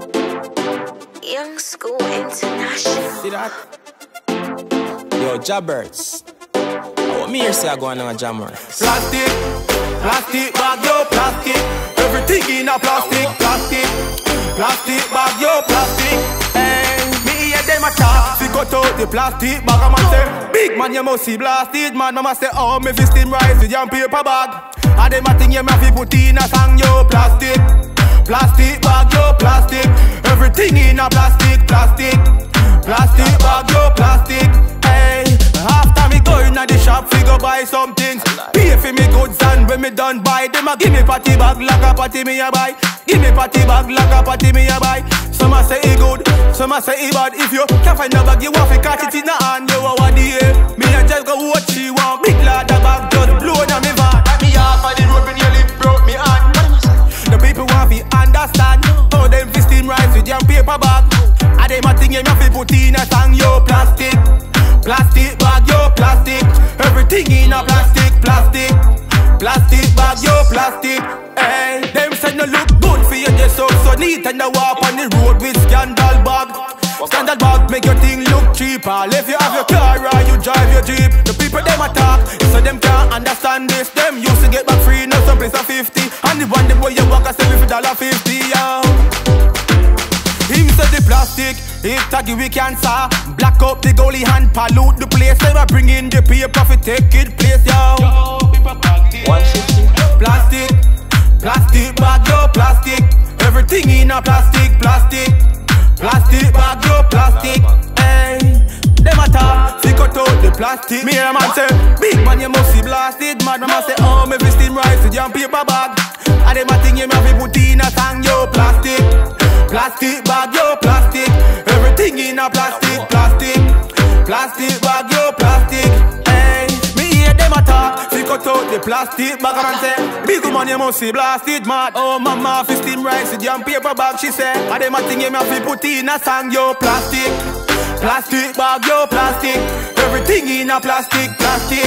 Young Skhool International. See that? Yo, Jah Births. What me here say I go on a jammer? Plastic, plastic bag, yo, plastic. Everything in a plastic, plastic. Plastic bag, yo, plastic. Hey, me hear them a talk. Fi cut out the plastic bag, a man say, big man, you must see blasted. Man, mama say, oh, me fi steam rice with your paper bag. And them a thing you me fi put in a song, yo, plastic. Plastic bag, yo, plastic. Everything in a plastic, plastic. Plastic bag, yo, plastic. Hey, after me go inna the shop, fi go buy some things. Pay for me goods and when me done buy them, a give me party bag like a party me a buy. Give me party bag like a party me a buy. Some a say it good, some a say it bad. If you can't find a bag, you want to catch it in the hand. You a what the air? Me a just go what she want. Big lad a bag just blow down me van. Me off of the road, me nearly broke me hand. The people want to understand. Paper bag. And them a thing you me fi put in a song, yo, plastic. Plastic bag, yo, plastic. Everything in a plastic, plastic. Plastic bag, yo, plastic. Eh, hey, them say no look good for you, just so so neat and the walk on the road with scandal bag. Scandal bag make your thing look cheaper. If you have your car you drive your jeep, the people them attack, so them can't understand this. Them used to get back free, now some place a fifty, and the one them boy you walk a seven for dollar fifty, yo. Plastic, it taggy we cancer. Black up the goalie hand, pollute the place. Never bring in the paper fi take it place, yo. 150. Plastic, plastic bag, yo, plastic. Everything in a plastic, plastic. Plastic bag, yo, plastic. Hey, them a talk, fi cut out the plastic. Me a man say, big man you must see blasted. Mad man say, oh me fi steam rice with your paper bag. And them a thing you me fi put in a song, yo, plastic. Plastic bag, yo, plastic. A plastic, plastic. Plastic bag, yo, plastic. Hey, me hear them a talk. Fi cut out the plastic bag and say, big woman you must see blasted mad. Oh mama fi steam rice with your paper bag. She say, and them a thing you me fi put in a song, yo, plastic. Plastic bag, yo, plastic. Everything in a plastic, plastic.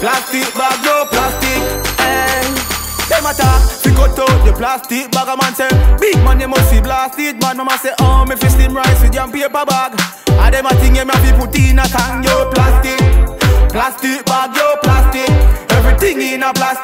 Plastic bag, yo, plastic. Plastic bag A man say, big man you must see blasted. Man mama say, oh me fi steam rice with your paper bag. And them a thing you me fi put in a can Yo plastic, plastic bag yo plastic. Everything in a plastic, plastic Plastic plastic